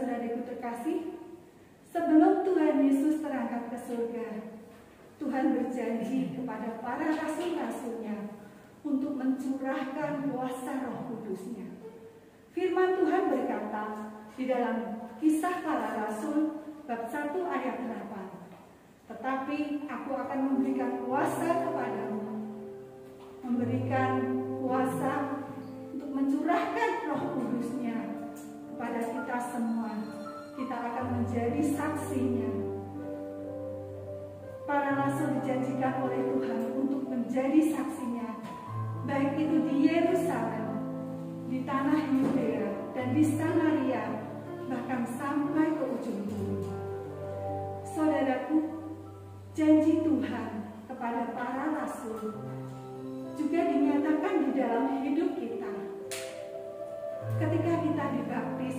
saudara-saudariku terkasih, sebelum Tuhan Yesus terangkat ke surga, Tuhan berjanji kepada para rasul-rasulnya untuk mencurahkan kuasa roh kudusnya. Firman Tuhan berkata di dalam kisah para rasul bab 1 ayat 8. Tetapi aku akan memberikan kuasa kepadamu. Memberikan kuasa menjadi saksinya. Para rasul dijanjikan oleh Tuhan untuk menjadi saksinya. Baik itu di Yerusalem, di tanah Yudea, dan di Samaria, bahkan sampai ke ujung bumi. Saudaraku, janji Tuhan kepada para rasul juga dinyatakan di dalam hidup kita. Ketika kita dibaptis,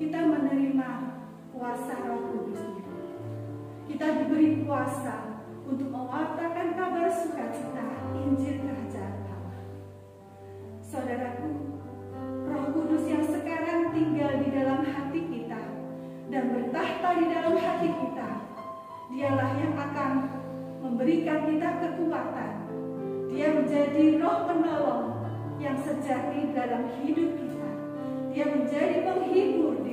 kita menerima kuasa roh kudusnya. Kita diberi kuasa untuk mewartakan kabar sukacita Injil Kerajaan Allah. Saudaraku, roh kudus yang sekarang tinggal di dalam hati kita dan bertahta di dalam hati kita, dialah yang akan memberikan kita kekuatan. Dia menjadi roh penolong yang sejati dalam hidup kita. Dia menjadi penghibur di.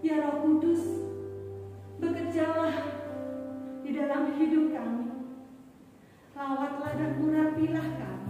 Ya roh kudus, bekerjalah di dalam hidup kami. Rawatlah dan urapilah kami.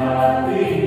Ave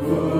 Whoa.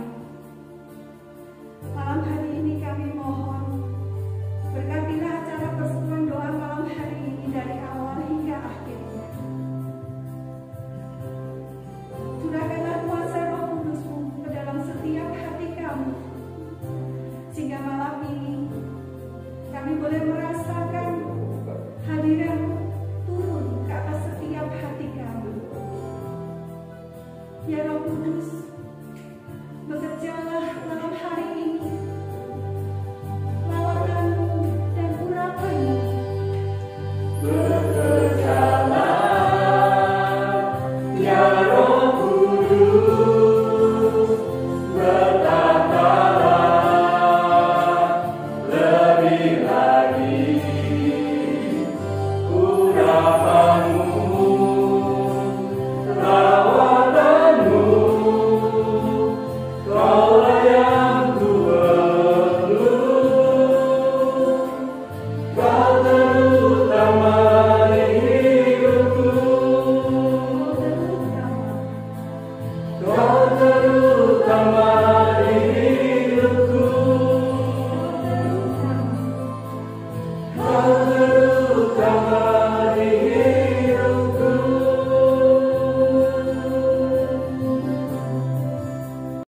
Amen.